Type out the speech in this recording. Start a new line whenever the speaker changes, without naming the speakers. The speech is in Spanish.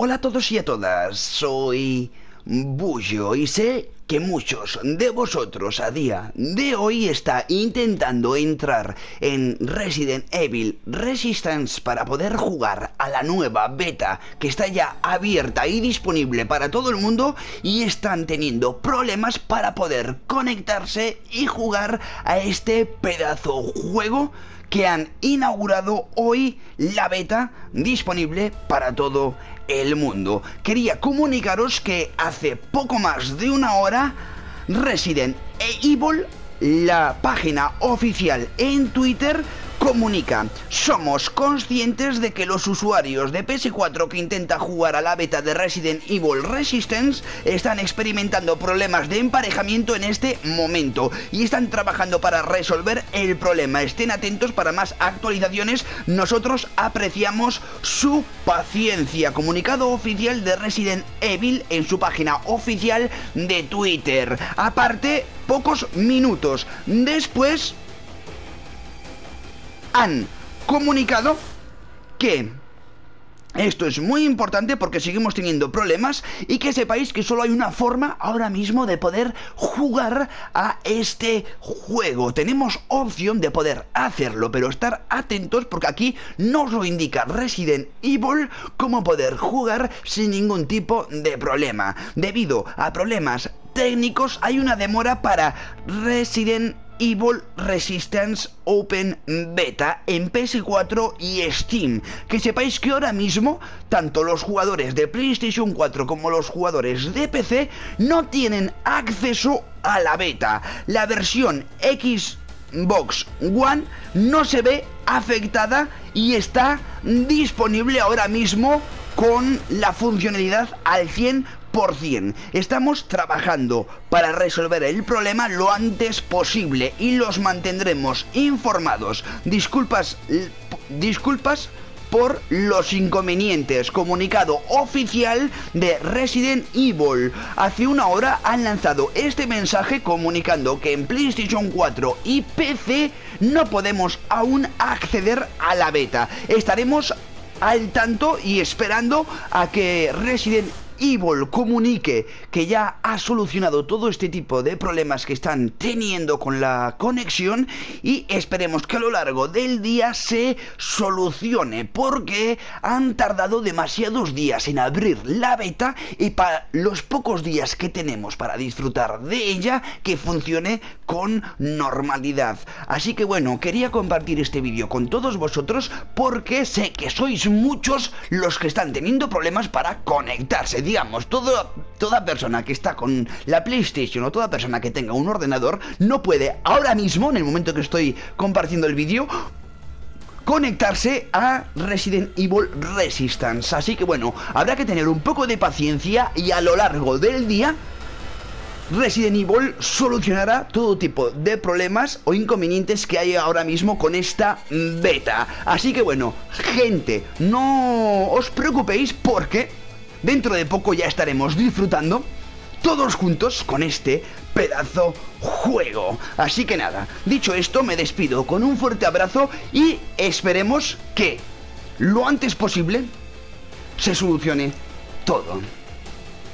Hola a todos y a todas, soy Bullo y sé que muchos de vosotros a día de hoy está intentando entrar en Resident Evil Resistance para poder jugar a la nueva beta que está ya abierta y disponible para todo el mundo y están teniendo problemas para poder conectarse y jugar a este pedazo juego que han inaugurado hoy la beta disponible para todo el mundo. Quería comunicaros que hace poco más de una hora Resident Evil, la página oficial en Twitter, comunica, somos conscientes de que los usuarios de PS4 que intentan jugar a la beta de Resident Evil Resistance están experimentando problemas de emparejamiento en este momento y están trabajando para resolver el problema. Estén atentos para más actualizaciones, nosotros apreciamos su paciencia. Comunicado oficial de Resident Evil en su página oficial de Twitter. Aparte, pocos minutos después han comunicado que esto es muy importante porque seguimos teniendo problemas y que sepáis que solo hay una forma ahora mismo de poder jugar a este juego. Tenemos opción de poder hacerlo, pero estar atentos porque aquí nos lo indica Resident Evil cómo poder jugar sin ningún tipo de problema. Debido a problemas técnicos hay una demora para Resident Evil Evil Resistance Open Beta en PS4 y Steam. Que sepáis que ahora mismo, tanto los jugadores de PlayStation 4 como los jugadores de PC no tienen acceso a la beta. La versión Xbox One no se ve afectada y está disponible ahora mismo con la funcionalidad al 100%. Estamos trabajando para resolver el problema lo antes posible y los mantendremos informados. Disculpas, disculpas por los inconvenientes. Comunicado oficial de Resident Evil. Hace una hora han lanzado este mensaje comunicando que en PlayStation 4 y PC no podemos aún acceder a la beta. Estaremos al tanto y esperando a que Resident Evil comunique que ya ha solucionado todo este tipo de problemas que están teniendo con la conexión y esperemos que a lo largo del día se solucione porque han tardado demasiados días en abrir la beta y para los pocos días que tenemos para disfrutar de ella que funcione con normalidad. Así que bueno, quería compartir este vídeo con todos vosotros porque sé que sois muchos los que están teniendo problemas para conectarse digamos, toda persona que está con la PlayStation o toda persona que tenga un ordenador no puede ahora mismo, en el momento que estoy compartiendo el vídeo, conectarse a Resident Evil Resistance. Así que bueno, habrá que tener un poco de paciencia y a lo largo del día Resident Evil solucionará todo tipo de problemas o inconvenientes que hay ahora mismo con esta beta. Así que bueno, gente, no os preocupéis porque dentro de poco ya estaremos disfrutando todos juntos con este pedazo juego. Así que nada, dicho esto, me despido con un fuerte abrazo y esperemos que lo antes posible se solucione todo.